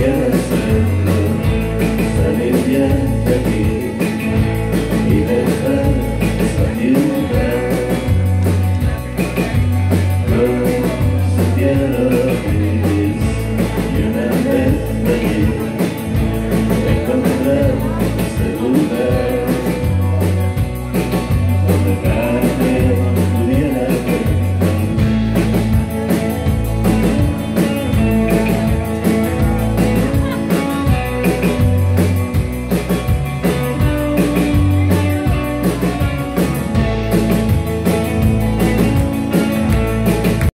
together.